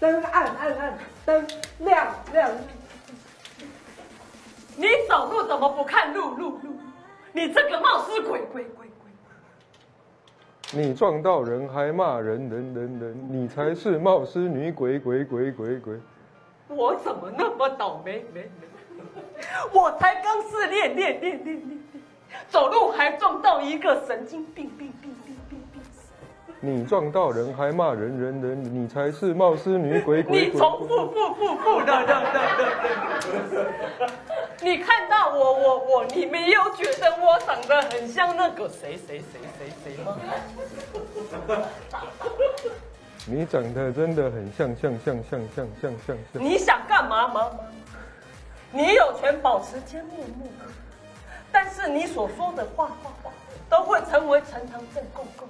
灯暗暗暗，灯亮亮。你走路怎么不看路路路？你这个冒失鬼鬼鬼鬼！你撞到人还骂人人人人，你才是冒失女鬼鬼鬼鬼鬼。我怎么那么倒霉？没没，我才刚试练练练练练练，走路还撞到一个神经病病。你撞到人还骂人人人，你才是冒失女鬼鬼鬼。你重复复复复的的的的。你看到我我我，你没有觉得我长得很像那个谁谁谁谁谁吗？你长得真的很像像像像像像像像。你想干嘛吗？你有权保持缄默默，但是你所说的话话话都会成为呈堂证供供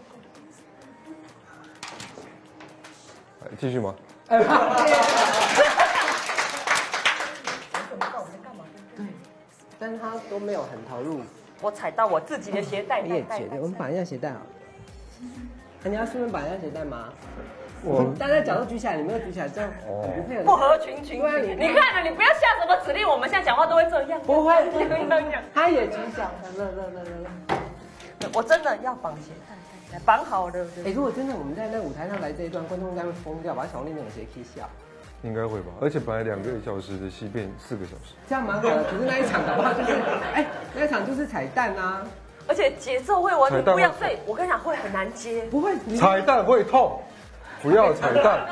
继续吗？但是他都没有很投入。我踩到我自己的鞋带。你也觉得？我们绑一下鞋带啊。你要顺便绑一下鞋带吗？我大家脚都举起来，你没有举起来，这样不配合。不合群群。你你看了，你不要下什么指令，我们现在讲话都会这样。不会，这样。他也举脚，来来来来来。我真的要绑鞋带，绑好的。哎，如果真的我们在那舞台上来这一段，观众应该会疯掉，把小丽那种鞋踢笑。应该会吧，而且本来两个小时的戏变四个小时，这样蛮好的。可是那一场的话，就是哎，那一场就是彩蛋啊，而且节奏会完全不一样，所以我跟你讲会很难接。不会，彩蛋会痛，不要彩蛋。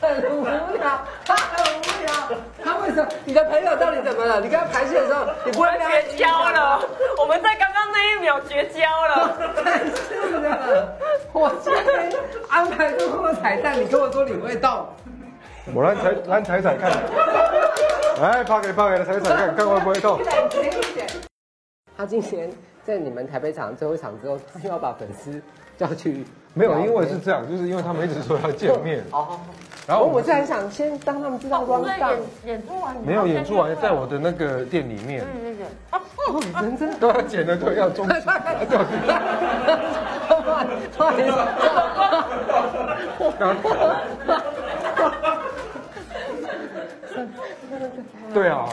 很无聊，他很无聊。他为什么？你的朋友到底怎么了？你跟他排戏的时候，你不会绝交了？我们那一秒绝交了。是的，我今天安排这么多彩蛋，你跟我说你会动？我来彩来彩彩看，来发给发给彩彩看，看会不会动？他今天在你们台北场最后一场之后，他又要把粉丝叫去。没有，因为是这样，就是因为他们一直说要见面。哦。然后我是很想先让他们知道光大演出完没有演出完，在我的那个店里面。对对对。哦，真真都要剪的都要中。哈哈哈对啊，